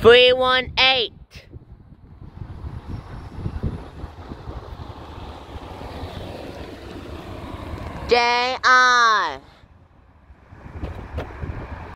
318. J-I.